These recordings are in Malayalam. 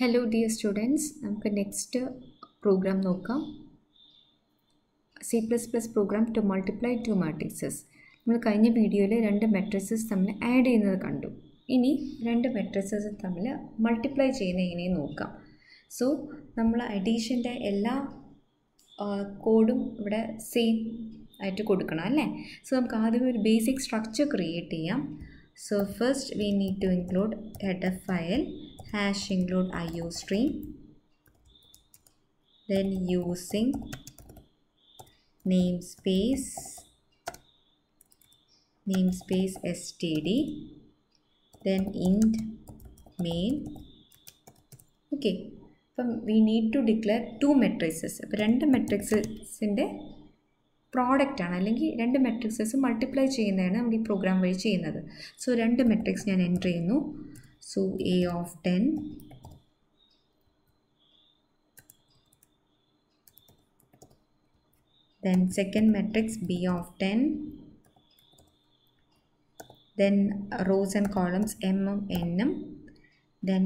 ഹലോ ഡിയർ സ്റ്റുഡൻസ് നമുക്ക് നെക്സ്റ്റ് പ്രോഗ്രാം നോക്കാം. C plus plus program to multiply two matrices നമ്മൾ കഴിഞ്ഞ വീഡിയോയിൽ രണ്ട് മെട്രിക്സസ് തമ്മിൽ ആഡ് ചെയ്യുന്നത് കണ്ടു. ഇനി രണ്ട് മെട്രിക്സസ് തമ്മിൽ മൾട്ടിപ്ലൈ ചെയ്യുന്ന എങ്ങനെ നോക്കാം. സോ നമ്മൾ അഡീഷന്റെ എല്ലാ കോഡും ഇവിടെ സെയിം ആയിട്ട് കൊടുക്കണം അല്ലേ? സോ നമുക്ക് ആദ്യം ഒരു ബേസിക് സ്ട്രക്ചർ ക്രിയേറ്റ് ചെയ്യാം. So first we need to include head file. Hash include iostream then using namespace namespace std then int main. Okay അപ്പം we need to declare two matrices അപ്പോൾ രണ്ട് മെട്രിക്സസിന്റെ പ്രോഡക്റ്റാണ് അല്ലെങ്കിൽ രണ്ട് മെട്രിക്സസ് മൾട്ടിപ്ലൈ ചെയ്യുന്നതാണ് നമ്മൾ ഈ പ്രോഗ്രാം വഴി ചെയ്യുന്നത്. സോ രണ്ട് മെട്രിക്സ് ഞാൻ എന്റർ ചെയ്യുന്നു. So A of ten then second matrix b of 10 then rows and columns m of n then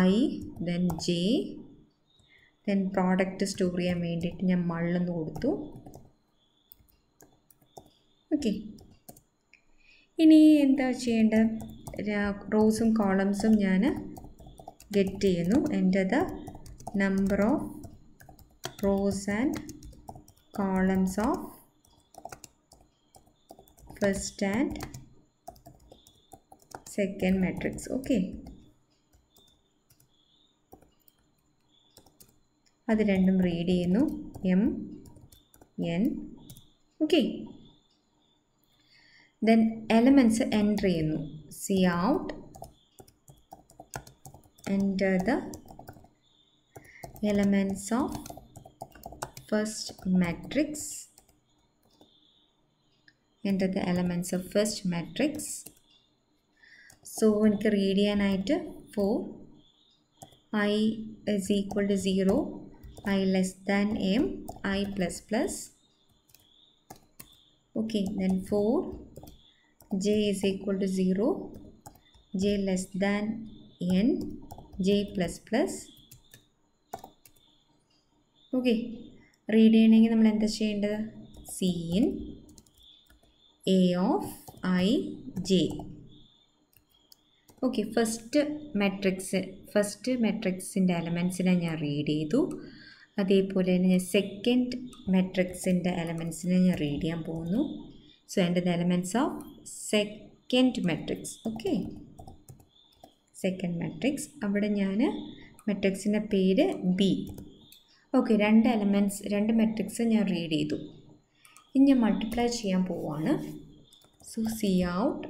i then j then product store ചെയ്യാൻ വേണ്ടിയിട്ട് ഞാൻ മള്ളെന്ന് കൊടുത്തു ഓക്കെ ഇനി എന്താ ചെയ്യേണ്ടത് റോസും കോളംസും ഞാൻ ഗെറ്റ് ചെയ്യുന്നു. എന്റെ the number of rows and columns of first and second matrix okay അത് രണ്ടും റീഡ് ചെയ്യുന്നു. M N okay then elements entry ചെയ്യുന്നു. C out enter the elements of first matrix. Enter the elements of first matrix. So എനിക്ക് റീഡ് ചെയ്യാനായിട്ട് for I is equal to zero I less than M I plus plus okay then for J is equal to zero J less than N J plus plus okay read ചെയ്യണമെങ്കിൽ നമ്മൾ എന്താ ചെയ്യേണ്ടത്? C in A of I J okay first matrix first മെട്രിക്സിന്റെ എലമെൻസിനെ ഞാൻ റീഡ് ചെയ്തു. അതേപോലെ തന്നെ ഞാൻ സെക്കൻഡ് മെട്രിക്സിന്റെ എലമെൻസിനെ ഞാൻ റീഡ് ചെയ്യാൻ പോകുന്നു. സോ എന്റെ elements of second matrix okay second matrix അവിടെ ഞാൻ മെട്രിക്സിന്റെ പേര് ബി ഓക്കെ രണ്ട് എലമെന്റ്സ് രണ്ട് മെട്രിക്സ് ഞാൻ റീഡ് ചെയ്തു. ഇനി ഞാൻ മൾട്ടിപ്ലൈ ചെയ്യാൻ പോവാണ്. So C out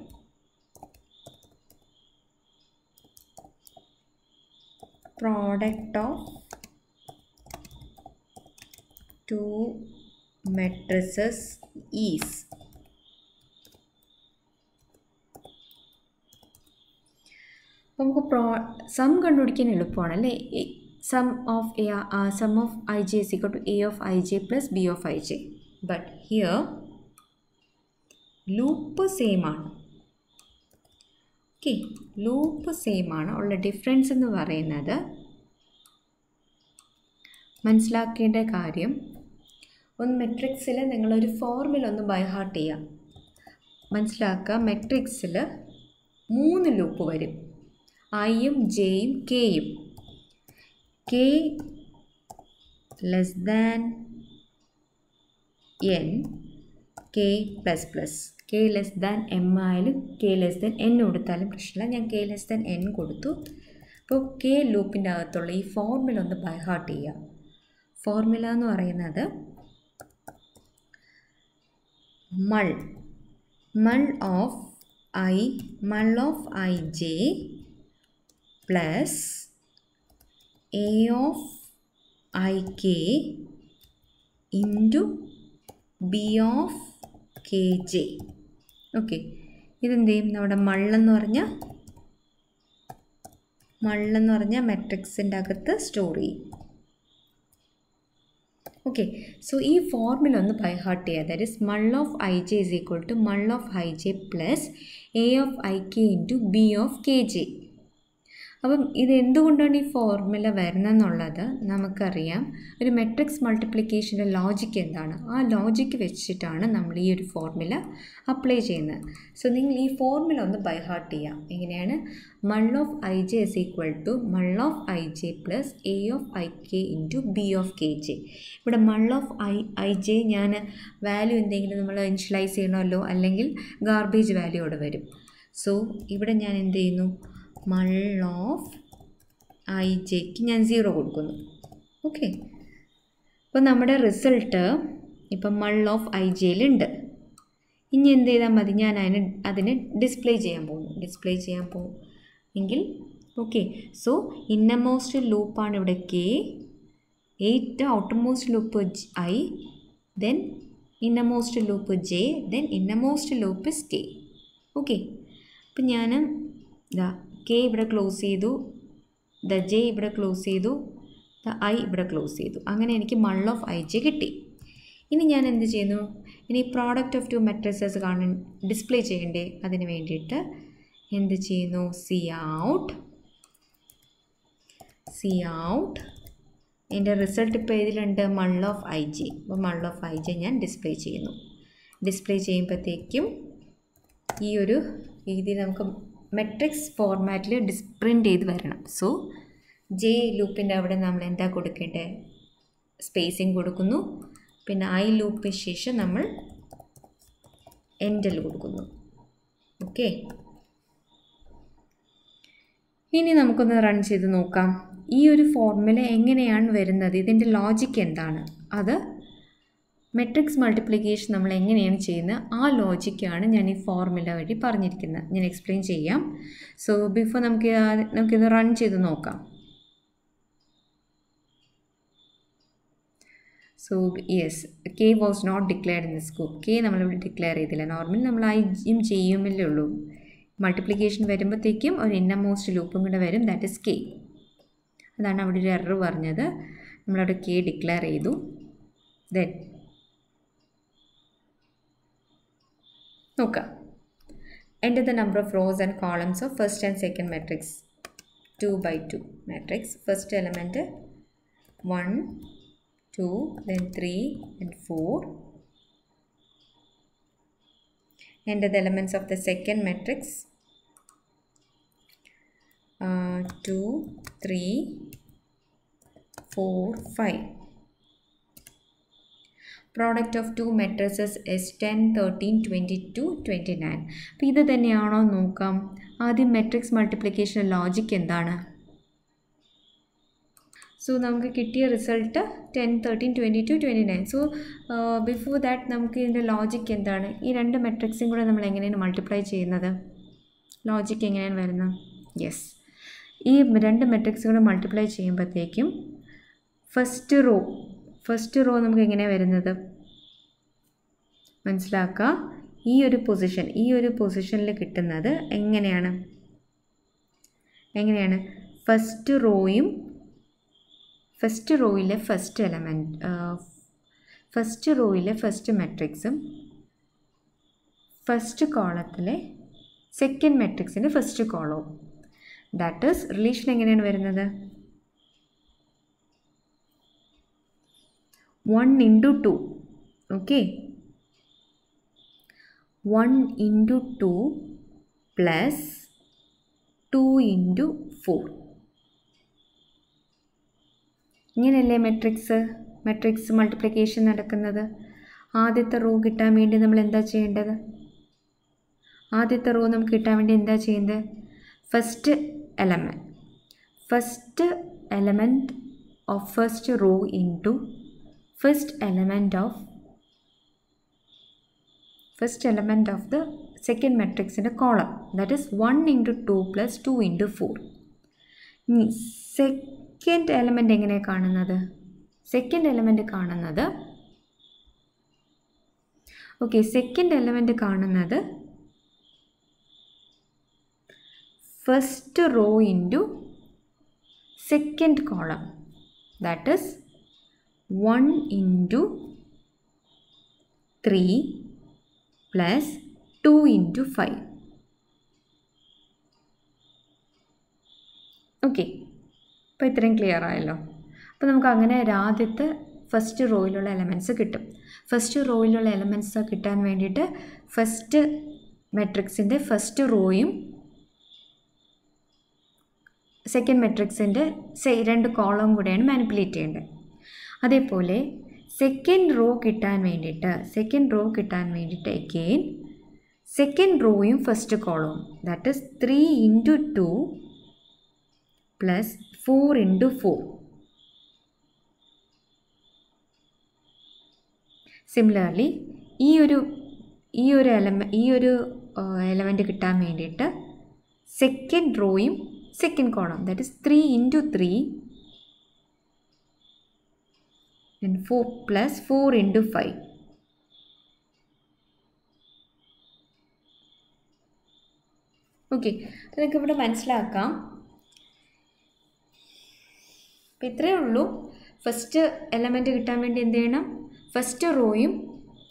product of two matrices is നമുക്ക് പ്രോ സം കണ്ടുപിടിക്കാൻ എളുപ്പമാണ് അല്ലേ sum of A sum of I J ij to A of I J plus B of I J but here loop same ആണ്. ഓക്കെ ലൂപ്പ് സെയിം ആണ്. ഉള്ള ഡിഫറൻസ് എന്ന് പറയുന്നത് മനസ്സിലാക്കേണ്ട കാര്യം ഒന്ന് മെട്രിക്സിൽ നിങ്ങളൊരു ഫോർമുല ഒന്ന് ബൈഹാർട്ട് ചെയ്യുക. മനസ്സിലാക്കുക മെട്രിക്സിൽ മൂന്ന് ലൂപ്പ് വരും. ഐയും ജെയും കെയും. K less than N K plus plus. K less than M ആയാലും കെ ലെസ് than എൻ കൊടുത്താലും പ്രശ്നമില്ല. ഞാൻ കെ ലെസ് ദാൻ എൻ കൊടുത്തു. അപ്പോൾ കെ ലൂപ്പിന്റെ അകത്തുള്ള ഈ ഫോർമുല ഒന്ന് ബൈ ഹാർട്ട് ചെയ്യുക. ഫോർമുല എന്ന് പറയുന്നത് mul. Mul of I mul of I J plus A of I K into B of K J okay ഇതെന്ത് ചെയ്യും നമ്മുടെ മള്ളെന്ന് പറഞ്ഞ മള്ളെന്ന് പറഞ്ഞ മെട്രിക്സിന്റെ അകത്ത് സ്റ്റോർ ചെയ്യും. ഓക്കെ സോ ഈ ഫോർമുല ഒന്ന് ബൈ ഹാർട്ട് ചെയ്യുക that is mul of I J is equal to mul of I J plus A of I K into B of K J അപ്പം ഇത് എന്തുകൊണ്ടാണ് ഈ ഫോർമുല വരുന്നതെന്നുള്ളത് നമുക്കറിയാം. ഒരു മെട്രിക്സ് മൾട്ടിപ്ലിക്കേഷന്റെ ലോജിക്ക് എന്താണ്? ആ ലോജിക്ക് വെച്ചിട്ടാണ് നമ്മൾ ഈ ഒരു ഫോർമുല അപ്ലൈ ചെയ്യുന്നത്. സോ നിങ്ങൾ ഈ ഫോർമുല ഒന്ന് ബൈഹാർട്ട് ചെയ്യാം. എങ്ങനെയാണ്? Mul of I J is equal to mul of I J plus A of I K into B of K J ഇവിടെ mul of I I J ഞാൻ വാല്യൂ എന്തെങ്കിലും നമ്മൾ ഇൻഷ്യലൈസ് ചെയ്യണമല്ലോ അല്ലെങ്കിൽ ഗാർബേജ് വാല്യൂ അവിടെ വരും. സോ ഇവിടെ ഞാൻ എന്ത് ചെയ്യുന്നു? മൾ ഓഫ് ഐ ജെക്ക് ഞാൻ സീറോ കൊടുക്കുന്നു. ഓക്കെ അപ്പോൾ നമ്മുടെ റിസൾട്ട് ഇപ്പം മൾ ഓഫ് ഐ ജെയിലുണ്ട് ഇനി എന്ത് ചെയ്താൽ മതി? ഞാൻ അതിന് അതിന് ഡിസ്പ്ലേ ചെയ്യാൻ പോകുന്നു. ഡിസ്പ്ലേ ചെയ്യാൻ പോകും എങ്കിൽ ഓക്കെ സോ ഇന്നമോസ്റ്റ് ലൂപ്പാണ് ഇവിടെ K eight outermost loop I then innermost loop J then innermost loop stay okay അപ്പം ഞാൻ ഇതാ കെ ഇവിടെ ക്ലോസ് ചെയ്തു. ദ ജെ ഇവിടെ ക്ലോസ് ചെയ്തു. ദ ഐ ഇവിടെ ക്ലോസ് ചെയ്തു. അങ്ങനെ എനിക്ക് മൾ ഓഫ് ഐ ജെ കിട്ടി. ഇനി ഞാൻ എന്ത് ചെയ്യുന്നു? ഇനി പ്രോഡക്റ്റ് ഓഫ് ടു മെട്രിസസ് കാണാൻ ഡിസ്പ്ലേ ചെയ്യണ്ടേ? അതിന് വേണ്ടിയിട്ട് എന്ത് ചെയ്യുന്നു? സി ഔട്ട് സി ഔട്ട് എന്റെ റിസൾട്ട് ഇപ്പോൾ ഇതിലുണ്ട് മൾ ഓഫ് ഐ ജെ അപ്പോൾ മൾ ഓഫ് ഐ ജെ ഞാൻ ഡിസ്പ്ലേ ചെയ്യുന്നു. ഡിസ്പ്ലേ ചെയ്യുമ്പോഴത്തേക്കും ഈ ഒരു രീതിയിൽ നമുക്ക് മെട്രിക്സ് ഫോർമാറ്റിൽ ഡിസ് പ്രിന്റ് ചെയ്ത് വരണം. സോ ജെ ലൂപ്പിന്റെ അവിടെ നമ്മൾ എന്താ കൊടുക്കേണ്ടത് സ്പേസിങ് കൊടുക്കുന്നു. പിന്നെ ഐ ലൂപ്പിന് ശേഷം നമ്മൾ എൻഡൽ കൊടുക്കുന്നു. ഓക്കെ ഇനി നമുക്കൊന്ന് റൺ ചെയ്ത് നോക്കാം. ഈ ഒരു ഫോർമുല എങ്ങനെയാണ് വരുന്നത്? ഇതിന്റെ ലോജിക്ക് എന്താണ്? അത് മെട്രിക്സ് മൾട്ടിപ്ലിക്കേഷൻ നമ്മൾ എങ്ങനെയാണ് ചെയ്യുന്നത്? ആ ലോജിക്കാണ് ഞാൻ ഈ ഫോർമുല വഴി പറഞ്ഞിരിക്കുന്നത്. ഞാൻ എക്സ്പ്ലെയിൻ ചെയ്യാം. സോ ബിഫോർ നമുക്ക് നമുക്കിത് റൺ ചെയ്ത് നോക്കാം. So yes K was not declared in the scope K നമ്മളിവിടെ ഡിക്ലെയർ ചെയ്തില്ല. നോർമലി നമ്മൾ ഐയും ചെയ്യുമല്ലേ ഉള്ളൂ. മൾട്ടിപ്ലിക്കേഷൻ വരുമ്പോഴത്തേക്കും ഒരു ഇന്നമോസ്റ്റ് ലൂപ്പും കൂടെ വരും. ദാറ്റ് ഇസ് കെ അതാണ് അവിടെ ഒരു എറർ പറഞ്ഞത്. നമ്മളവിടെ കെ ഡിക്ലെയർ ചെയ്തു. Then Hooker. Enter the number of rows and columns of first and second matrix. 2 by 2 matrix. First element 1, 2, then 3 and 4. Enter the elements of the second matrix. Uh, 2, 3, 4, 5. Product of two matrices is ten thirteen twenty two twenty nine അപ്പോൾ ഇത് തന്നെയാണോ നോക്കാം. ആദ്യം മെട്രിക്സ് മൾട്ടിപ്ലിക്കേഷൻ ലോജിക്ക് എന്താണ്? സോ നമുക്ക് കിട്ടിയ result ten thirteen twenty two twenty nine so before that നമുക്ക് ഇതിന്റെ ലോജിക്ക് എന്താണ്? ഈ രണ്ട് മെട്രിക്സും കൂടെ നമ്മൾ എങ്ങനെയാണ് മൾട്ടിപ്ലൈ ചെയ്യുന്നത്? ലോജിക്ക് എങ്ങനെയാണ് വരുന്നത്? യെസ് ഈ രണ്ട് മെട്രിക്സും കൂടെ മൾട്ടിപ്ലൈ ചെയ്യുമ്പോഴത്തേക്കും ഫസ്റ്റ് റോ ഫസ്റ്റ് റോ നമുക്ക് എങ്ങനെയാണ് വരുന്നത്? മനസ്സിലാക്കുക ഈ ഒരു പൊസിഷൻ ഈ ഒരു പൊസിഷനിൽ കിട്ടുന്നത് എങ്ങനെയാണ്? എങ്ങനെയാണ്? ഫസ്റ്റ് റോയും ഫസ്റ്റ് റോയിലെ ഫസ്റ്റ് എലമെന്റ് ഫസ്റ്റ് റോയിലെ ഫസ്റ്റ് മെട്രിക്സും ഫസ്റ്റ് കോളത്തിലെ സെക്കൻഡ് മെട്രിക്സിന്റെ ഫസ്റ്റ് കോളവും ദാറ്റ് ഈസ് റിലേഷൻ എങ്ങനെയാണ് വരുന്നത്? One into two okay one into two plus two into four ഇങ്ങനെയല്ലേ മെട്രിക്സ് മെട്രിക്സ് മൾട്ടിപ്ലിക്കേഷൻ നടക്കുന്നത്. ആദ്യത്തെ റോ കിട്ടാൻ വേണ്ടി നമ്മൾ എന്താ ചെയ്യേണ്ടത്? ആദ്യത്തെ റോ നമുക്ക് കിട്ടാൻ വേണ്ടി എന്താ ചെയ്യേണ്ടത്? First element first element of first row into first element of first element of the second മെട്രിക്സിന്റെ column that is one into two plus two into four ഇനി സെക്കൻഡ് എലമെന്റ് എങ്ങനെയാണ് കാണുന്നത്? സെക്കൻഡ് എലമെന്റ് കാണുന്നത് ഓക്കെ സെക്കൻഡ് എലമെന്റ് കാണുന്നത് first row into second column that is one into three plus two into five okay അപ്പോൾ ഇത്രയും ക്ലിയർ ആയല്ലോ. അപ്പോൾ നമുക്ക് അങ്ങനെ ആദ്യത്തെ ഫസ്റ്റ് റോയിലുള്ള എലമെന്റ്സ് കിട്ടും. ഫസ്റ്റ് റോയിലുള്ള എലമെന്റ്സ് കിട്ടാൻ വേണ്ടിയിട്ട് ഫസ്റ്റ് മെട്രിക്സിന്റെ ഫസ്റ്റ് റോയും സെക്കൻഡ് മെട്രിക്സിന്റെ രണ്ട് കോളം കൂടെയാണ് മാനിപ്പുലേറ്റ് ചെയ്യേണ്ടത്. അതേപോലെ സെക്കൻഡ് റോ കിട്ടാൻ വേണ്ടിയിട്ട് സെക്കൻഡ് റോ കിട്ടാൻ വേണ്ടിയിട്ട് എഗെയിൻ സെക്കൻഡ് റോയും first കോളവും that is three into two plus four into four similarly ഈ ഒരു ഈ ഒരു എലമെ ഈ ഒരു എലമെന്റ് കിട്ടാൻ വേണ്ടിയിട്ട് second റോയും second column that is three into three and four plus four into five okay നിങ്ങൾക്ക് ഇവിടെ മനസ്സിലാക്കാം. അപ്പം ഇത്രയേ ഉള്ളൂ. ഫസ്റ്റ് എലമെന്റ് കിട്ടാൻ വേണ്ടി എന്ത് ചെയ്യണം? ഫസ്റ്റ് റോയും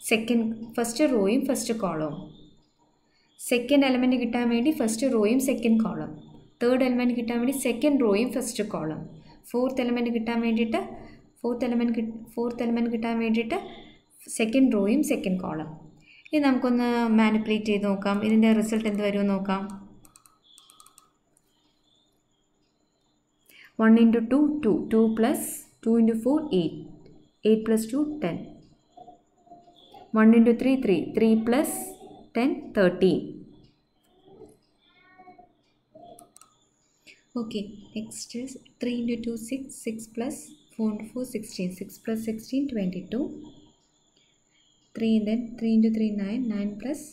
സെക്കൻഡ് ഫസ്റ്റ് റോയും ഫസ്റ്റ് കോളവും സെക്കൻഡ് എലമെന്റ് കിട്ടാൻ വേണ്ടി ഫസ്റ്റ് റോയും സെക്കൻഡ് കോളം തേർഡ് എലമെന്റ് കിട്ടാൻ വേണ്ടി സെക്കൻഡ് റോയും ഫസ്റ്റ് കോളം ഫോർത്ത് എലമെന്റ് കിട്ടാൻ വേണ്ടിയിട്ട് ഫോർത്ത് എലമെന്റ് ഫോർത്ത് എലമെന്റ് കിട്ടാൻ വേണ്ടിയിട്ട് സെക്കൻഡ് റോയും സെക്കൻഡ് കോളം ഇനി നമുക്കൊന്ന് മാനിപ്പുലേറ്റ് ചെയ്ത് നോക്കാം. ഇതിന്റെ റിസൾട്ട് എന്ത് വരുമെന്ന് നോക്കാം. One into two two two plus two into four eight eight plus two ten one into three three three plus ten thirteen okay next three into two six six plus four into four sixteen six plus sixteen twenty two three then three into three nine nine plus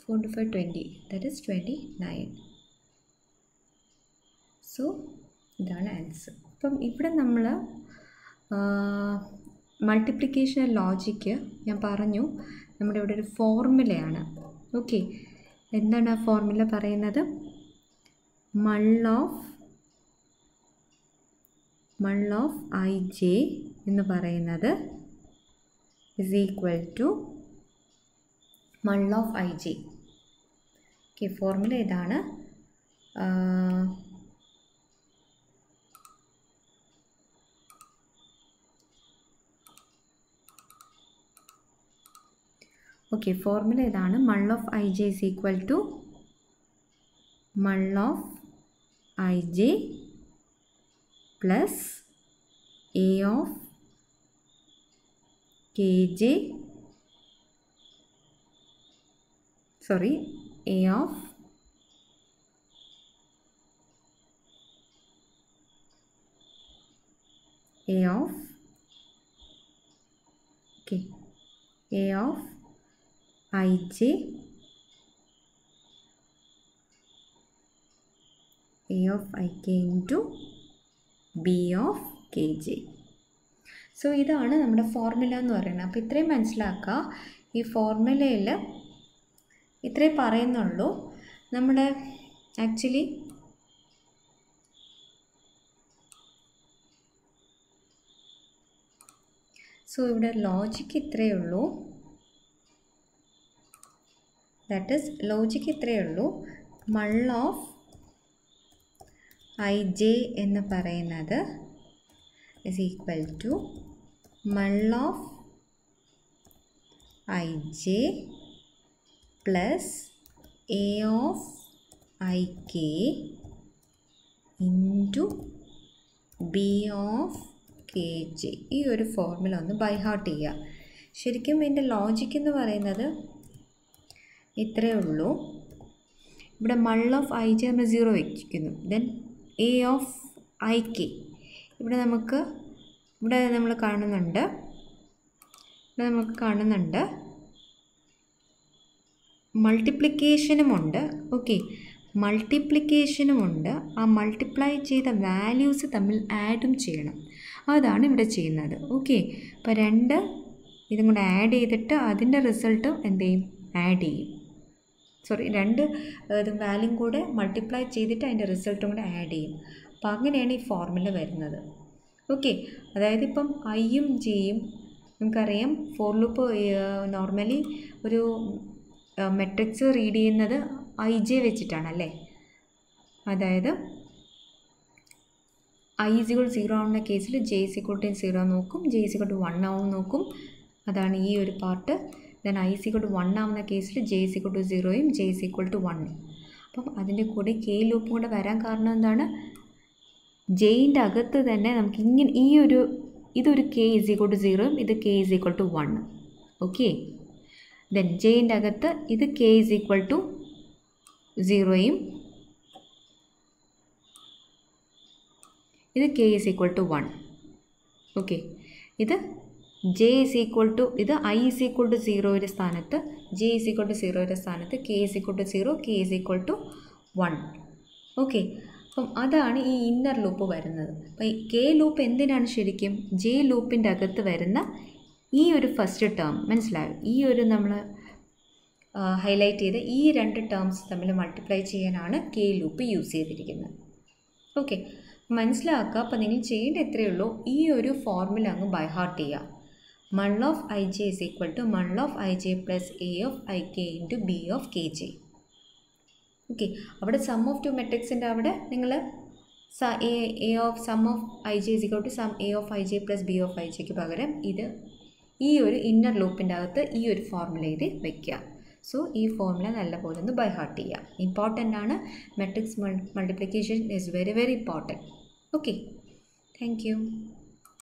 four into five twenty that is twenty nine so ഇതാണ് ആൻസർ അപ്പം ഇവിടെ നമ്മൾ മൾട്ടിപ്ലിക്കേഷൻ ലോജിക്ക് ഞാൻ പറഞ്ഞു. നമ്മുടെ ഇവിടെ ഒരു ഫോർമുലയാണ് ഓക്കെ എന്താണ് ആ ഫോർമുല പറയുന്നത്? Mul of mul of I J എന്ന് പറയുന്നത് is equal to mul of I J okay formula ഇതാണ്. ഓക്കെ ഫോർമുല ഇതാണ്. Mul of I J is equal to mul of I J plus A of kj sorry A of A of k. A of ij A of ik into B of K J so ഇതാണ് നമ്മുടെ ഫോർമുല എന്ന് പറയുന്നത്. അപ്പോൾ ഇത്രയും മനസ്സിലാക്കുക ഈ ഫോർമുലയിൽ ഇത്രേ പറയുന്നുള്ളൂ. നമ്മുടെ ആക്ച്വലി സോ ഇവിടെ ലോജിക്ക് ഇത്രയേ ഉള്ളൂ. ദാറ്റ് ഈസ് ലോജിക്ക് ഇത്രയേ ഉള്ളൂ. മൾ ഓഫ് ഐ ജെ എന്ന് പറയുന്നത് is equal to mul of I J plus A of I K into B of K J ഈ ഒരു ഫോർമുല ഒന്ന് ബൈ ഹാർട്ട് ചെയ്യുക. ശരിക്കും ഇതിന്റെ ലോജിക്ക് എന്ന് പറയുന്നത് ഇത്രയേ ഉള്ളൂ. ഇവിടെ മൾ ഓഫ് ഐ ജെ നമ്മൾ സീറോ വയ്ക്കുന്നു then A of I K ഇവിടെ നമുക്ക് ഇവിടെ നമ്മൾ കാണുന്നുണ്ട്. ഇവിടെ നമുക്ക് കാണുന്നുണ്ട്. മൾട്ടിപ്ലിക്കേഷനുമുണ്ട് ഓക്കെ മൾട്ടിപ്ലിക്കേഷനുമുണ്ട് ആ മൾട്ടിപ്ലൈ ചെയ്ത വാല്യൂസ് തമ്മിൽ ആഡും ചെയ്യണം. അതാണ് ഇവിടെ ചെയ്യുന്നത്. ഓക്കെ അപ്പോൾ രണ്ട് ഇതും കൂടെ ആഡ് ചെയ്തിട്ട് അതിന്റെ റിസൾട്ട് എന്ത് ചെയ്യും? ആഡ് ചെയ്യും. സോറി രണ്ട് ഇത് വാല്യൂം കൂടെ മൾട്ടിപ്ലൈ ചെയ്തിട്ട് അതിന്റെ റിസൾട്ടും കൂടെ ആഡ് ചെയ്യും. അപ്പം അങ്ങനെയാണ് ഈ ഫോർമുല വരുന്നത്. ഓക്കെ അതായത് ഇപ്പം ഐയും ജിയും നമുക്കറിയാം ഫോർ ലൂപ്പ് നോർമലി ഒരു മെട്രിക്സ് റീഡ് ചെയ്യുന്നത് ഐ ജെ വെച്ചിട്ടാണ് അല്ലേ? അതായത് ഐ ഇസിക്വൾ സീറോ ആവുന്ന കേസിൽ J is equal to zero നോക്കും J is equal to one ആവും നോക്കും. അതാണ് ഈ ഒരു part. Then I is equal to one ആവുന്ന കേസിൽ ജെ ഇസിക്വൾ ടു സീറോയും ജെ ഇസിക്വൾ ടു വണ്ണും അപ്പം അതിന്റെ കൂടെ കെ ലൂപ്പും കൂടെ വരാൻ കാരണം എന്താണ്? ജെയിന്റെ അകത്ത് തന്നെ നമുക്ക് ഇങ്ങനെ ഈ ഒരു ഇതൊരു കെ ഇസ് ഈക്വൾ ടു സീറോയും ഇത് K is equal to one okay then ജെയിന്റെ അകത്ത് ഇത് കെ ഇസ് ഈക്വൾ ടു സീറോയും ഇത് K is equal to one okay ഇത് ജെ ഇസ് ഈക്വൾ ടു ഇത് ഐ ഇസ് ഈക്വൾ ടു സീറോയുടെ സ്ഥാനത്ത് ജെ ഇസ് ഈക്വൾ ടു സീറോയുടെ സ്ഥാനത്ത് K is equal to zero K is equal to one okay അപ്പം അതാണ് ഈ ഇന്നർ ലൂപ്പ് വരുന്നത്. അപ്പം കെ ലൂപ്പ് എന്തിനാണ് ശരിക്കും? ജെ ലൂപ്പിന്റെ അകത്ത് വരുന്ന ഈ ഒരു ഫസ്റ്റ് ടേം മനസ്സിലായോ? ഈ ഒരു നമ്മൾ ഹൈലൈറ്റ് ചെയ്ത ഈ രണ്ട് ടേംസ് തമ്മിൽ മൾട്ടിപ്ലൈ ചെയ്യാനാണ് കെ ലൂപ്പ് യൂസ് ചെയ്തിരിക്കുന്നത്. ഓക്കെ മനസ്സിലാക്കുക അപ്പോൾ നിങ്ങൾ ചെയ്യേണ്ട എത്രയേ ഉള്ളൂ. ഈ ഒരു ഫോർമുല അങ്ങ് ബൈ ഹാർട്ട് ചെയ്യുക mul of I J is equal to mul of I J plus A of I K into B of K J okay അവിടെ സം ഓഫ് ടു മെട്രിക്സിന്റെ അവിടെ നിങ്ങൾ A of sum of I J is equal to sum A of I J plus B of I ജെക്ക് പകരം ഇത് ഈ ഒരു ഇന്നർ ലൂപ്പിന്റെ അകത്ത് ഈ ഒരു ഫോർമുല ഇത് വയ്ക്കുക സോ ഈ ഫോർമുല നല്ലപോലെ ഒന്ന് ബൈ ഹാർട്ട് ചെയ്യുക ഇമ്പോർട്ടന്റ് ആണ്. Matrix multiplication is very very important okay thank you